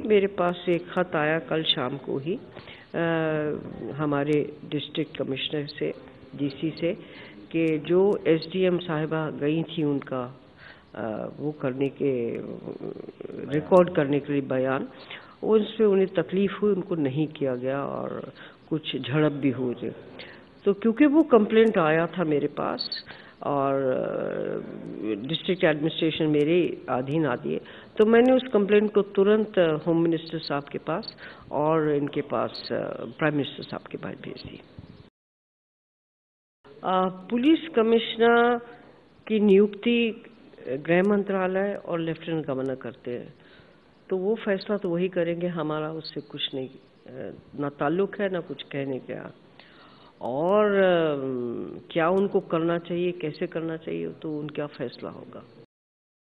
मेरे पास एक खत आया कल शाम को ही आ, हमारे डिस्ट्रिक्ट कमिश्नर से डीसी से कि जो एसडीएम साहिबा गई थी उनका आ, वो करने के रिकॉर्ड करने के लिए बयान उससे उन्हें तकलीफ़ हुई उनको नहीं किया गया और कुछ झड़प भी हुई तो क्योंकि वो कंप्लेंट आया था मेरे पास और डिस्ट्रिक्ट एडमिनिस्ट्रेशन मेरे अधीन आती है तो मैंने उस कंप्लेंट को तुरंत होम मिनिस्टर साहब के पास और इनके पास प्राइम मिनिस्टर साहब के पास भेज दी पुलिस कमिश्नर की नियुक्ति गृह मंत्रालय और लेफ्टिनेंट गवर्नर करते हैं। तो वो फैसला तो वही करेंगे, हमारा उससे कुछ नहीं ना ताल्लुक है, ना कुछ कहने का। और क्या उनको करना चाहिए कैसे करना चाहिए तो उनका फैसला होगा।